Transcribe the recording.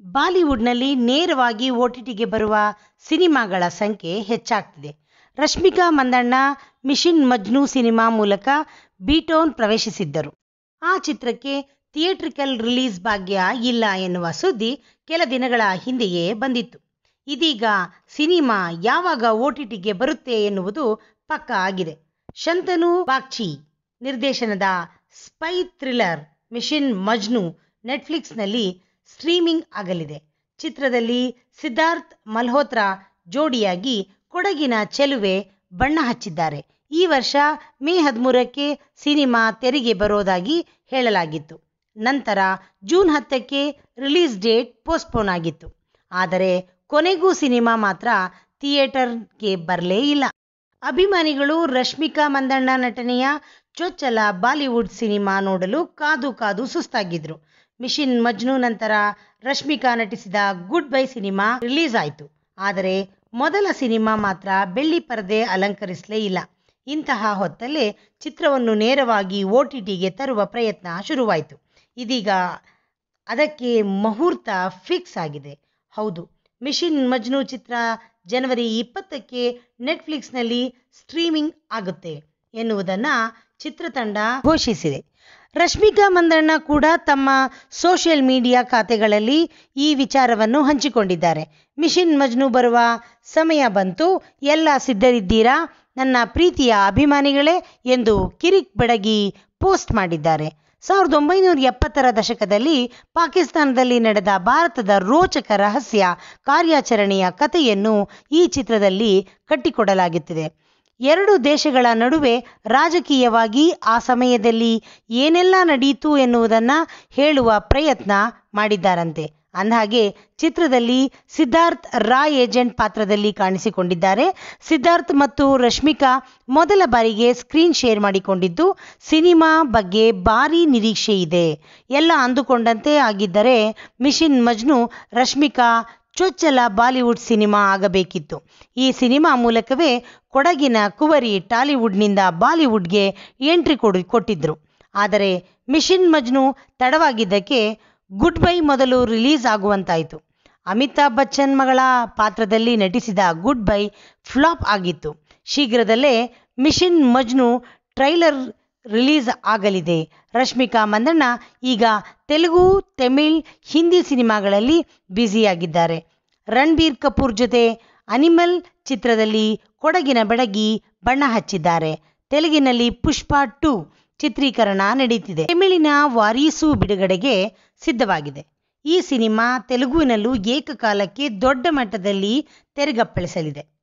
ಬಾಲಿವುಡ್ನಲ್ಲಿ ನೇರವಾಗಿ ಓಟಿಟಿಗೆ ಬರುವ ಸಿನಿಮಾಗಳ ಸಂಖ್ಯೆ ಹೆಚ್ಚಾಗ್ತಿದೆ. ರಶ್ಮಿಕಾ ಮಂದಣ್ಣ, ಮಿಷಿನ್ ಮಜ್ನು ಸಿನಿಮಾ ಮೂಲಕ ಬಿಟೌನ್ ಪ್ರವೇಶಿಸಿದ್ದರು. ಆ ಚಿತ್ರಕ್ಕೆ ಥಿಯೇಟ್ರಿಕಲ್ ರಿಲೀಸ್ ಭಾಗ್ಯ ಇಲ್ಲ ಎನ್ನುವ ಸುದ್ದಿ ಕೆಲ ದಿನಗಳ ಹಿಂದೆಯೇ ಬಂದಿತ್ತು. ಇದೀಗ ಸಿನಿಮಾ ಯಾವಾಗ ಓಟಿಟಿಗೆ ಬರುತ್ತೆ ಎನ್ನುವುದು ಪಕ್ಕಾ ಆಗಿದೆ. ಶಂತನು ಬಾಗ್ಚಿ ನಿರ್ದೇಶನದ ಸ್ಪೈ ಥ್ರಿಲ್ಲರ್ ಮಿಷಿನ್ ಮಜ್ನು ನೆಟ್ಫ್ಲಿಕ್ಸ್ನಲ್ಲಿ ಸ್ಟ್ರೀಮಿಂಗ್ ಆಗಲಿದೆ. ಚಿತ್ರದಲ್ಲಿ ಸಿದ್ಧಾರ್ಥ್ ಮಲ್ಹೋತ್ರಾ ಜೋಡಿಯಾಗಿ ಕೊಡಗಿನ ಚೆಲುವೆ ಬಣ್ಣ ಹಚ್ಚಿದ್ದಾರೆ. ಈ ವರ್ಷ ಮೇ ಹದಿಮೂರಕ್ಕೆ ಸಿನಿಮಾ ತೆರೆಗೆ ಬರೋದಾಗಿ ಹೇಳಲಾಗಿತ್ತು. ನಂತರ ಜೂನ್ ಹತ್ತಕ್ಕೆ ರಿಲೀಸ್ ಡೇಟ್ ಪೋಸ್ಟ್ಪೋನ್ ಆಗಿತ್ತು. ಆದರೆ ಕೊನೆಗೂ ಸಿನಿಮಾ ಮಾತ್ರ ಥಿಯೇಟರ್ಗೆ ಬರಲೇ ಇಲ್ಲ. ಅಭಿಮಾನಿಗಳು ರಶ್ಮಿಕಾ ಮಂದಣ್ಣ ನಟನೆಯ ಚೊಚ್ಚಲ ಬಾಲಿವುಡ್ ಸಿನಿಮಾ ನೋಡಲು ಕಾದು ಕಾದು ಸುಸ್ತಾಗಿದ್ರು. ಮಿಷಿನ್ ಮಜ್ನು ನಂತರ ರಶ್ಮಿಕಾ ನಟಿಸಿದ ಗುಡ್ ಬೈ ಸಿನಿಮಾ ರಿಲೀಸ್ ಆಯಿತು. ಆದರೆ ಮೊದಲ ಸಿನಿಮಾ ಮಾತ್ರ ಬೆಳ್ಳಿ ಪರದೆ ಅಲಂಕರಿಸಲೇ ಇಲ್ಲ. ಇಂತಹ ಹೊತ್ತಲ್ಲೇ ಚಿತ್ರವನ್ನು ನೇರವಾಗಿ ಒ ಟಿ ಟಿಗೆ ತರುವ ಪ್ರಯತ್ನ ಶುರುವಾಯಿತು. ಇದೀಗ ಅದಕ್ಕೆ ಮುಹೂರ್ತ ಫಿಕ್ಸ್ ಆಗಿದೆ. ಹೌದು, ಮಿಷಿನ್ ಮಜ್ನು ಚಿತ್ರ ಜನವರಿ ಇಪ್ಪತ್ತಕ್ಕೆ ನೆಟ್ಫ್ಲಿಕ್ಸ್ನಲ್ಲಿ ಸ್ಟ್ರೀಮಿಂಗ್ ಆಗುತ್ತೆ ಎನ್ನುವುದನ್ನು ಚಿತ್ರತಂಡ ಘೋಷಿಸಿದೆ. ರಶ್ಮಿಕಾ ಮಂದಣ್ಣ ಕೂಡ ತಮ್ಮ ಸೋಷಿಯಲ್ ಮೀಡಿಯಾ ಖಾತೆಗಳಲ್ಲಿ ಈ ವಿಚಾರವನ್ನು ಹಂಚಿಕೊಂಡಿದ್ದಾರೆ. ಮಿಷಿನ್ ಮಜ್ನು ಬರುವ ಸಮಯ ಬಂತು. ಎಲ್ಲ ಸಿದ್ಧರಿದ್ದೀರಾ? ನನ್ನ ಪ್ರೀತಿಯ ಅಭಿಮಾನಿಗಳೇ ಎಂದು ಕಿರಿಕ್ ಬಡಗಿ ಪೋಸ್ಟ್ ಮಾಡಿದ್ದಾರೆ. ಸಾವಿರದ ಒಂಬೈನೂರ ಎಪ್ಪತ್ತರ ದಶಕದಲ್ಲಿ ಪಾಕಿಸ್ತಾನದಲ್ಲಿ ನಡೆದ ಭಾರತದ ರೋಚಕ ರಹಸ್ಯ ಕಾರ್ಯಾಚರಣೆಯ ಕಥೆಯನ್ನು ಈ ಚಿತ್ರದಲ್ಲಿ ಕಟ್ಟಿಕೊಡಲಾಗುತ್ತಿದೆ. ಎರಡು ದೇಶಗಳ ನಡುವೆ ರಾಜಕೀಯವಾಗಿ ಆ ಸಮಯದಲ್ಲಿ ಏನೆಲ್ಲ ನಡೆಯಿತು ಎನ್ನುವುದನ್ನು ಹೇಳುವ ಪ್ರಯತ್ನ ಮಾಡಿದ್ದಾರಂತೆ. ಅಂದಹಾಗೆ, ಚಿತ್ರದಲ್ಲಿ ಸಿದ್ಧಾರ್ಥ್ ರಾಯ್ ಏಜೆಂಟ್ ಪಾತ್ರದಲ್ಲಿ ಕಾಣಿಸಿಕೊಂಡಿದ್ದಾರೆ. ಸಿದ್ಧಾರ್ಥ್ ಮತ್ತು ರಶ್ಮಿಕಾ ಮೊದಲ ಬಾರಿಗೆ ಸ್ಕ್ರೀನ್ ಶೇರ್ ಮಾಡಿಕೊಂಡಿದ್ದು, ಸಿನಿಮಾ ಬಗ್ಗೆ ಭಾರೀ ನಿರೀಕ್ಷೆ ಇದೆ ಎಲ್ಲ ಅಂದುಕೊಂಡಂತೆ ಆಗಿದ್ದರೆ ಮಿಷಿನ್ ಮಜ್ನು ರಶ್ಮಿಕಾ ಚೊಚ್ಚಲ ಬಾಲಿವುಡ್ ಸಿನಿಮಾ ಆಗಬೇಕಿತ್ತು. ಈ ಸಿನಿಮಾ ಮೂಲಕವೇ ಕೊಡಗಿನ ಕುವರಿ ಟಾಲಿವುಡ್ನಿಂದ ಬಾಲಿವುಡ್ಗೆ ಎಂಟ್ರಿ ಕೊಡು, ಕೊಟ್ಟಿದ್ರು. ಆದರೆ ಮಿಷಿನ್ ಮಜ್ನು ತಡವಾಗಿದ್ದಕ್ಕೆ ಗುಡ್ ಬೈ ಮೊದಲು ರಿಲೀಸ್ ಆಗುವಂತಾಯಿತು. ಅಮಿತಾಬ್ ಬಚ್ಚನ್ ಮಗಳ ಪಾತ್ರದಲ್ಲಿ ನಟಿಸಿದ ಗುಡ್ ಬೈ ಫ್ಲಾಪ್ ಆಗಿತ್ತು. ಶೀಘ್ರದಲ್ಲೇ ಮಿಷಿನ್ ಮಜ್ನು ಟ್ರೈಲರ್ ರಿಲೀಸ್ ಆಗಲಿದೆ. ರಶ್ಮಿಕಾ ಮಂದಣ್ಣ ಈಗ ತೆಲುಗು, ತಮಿಳ್, ಹಿಂದಿ ಸಿನಿಮಾಗಳಲ್ಲಿ ಬ್ಯುಸಿಯಾಗಿದ್ದಾರೆ. ರಣಬೀರ್ ಕಪೂರ್ ಜೊತೆ ಅನಿಮಲ್ ಚಿತ್ರದಲ್ಲಿ ಕೊಡಗಿನ ಬೆಡಗಿ ಬಣ್ಣ ಹಚ್ಚಿದ್ದಾರೆ. ತೆಲುಗಿನಲ್ಲಿ ಪುಷ್ಪ ಟು ಚಿತ್ರೀಕರಣ ನಡೆಯುತ್ತಿದೆ ತಮಿಳಿನ ವಾರೀಸು ಬಿಡುಗಡೆಗೆ ಸಿದ್ಧವಾಗಿದೆ. ಈ ಸಿನಿಮಾ ತೆಲುಗುವಿನಲ್ಲೂ ಏಕಕಾಲಕ್ಕೆ ದೊಡ್ಡ ಮಟ್ಟದಲ್ಲಿ ತೆರೆಗಪ್ಪಳಿಸಲಿದೆ.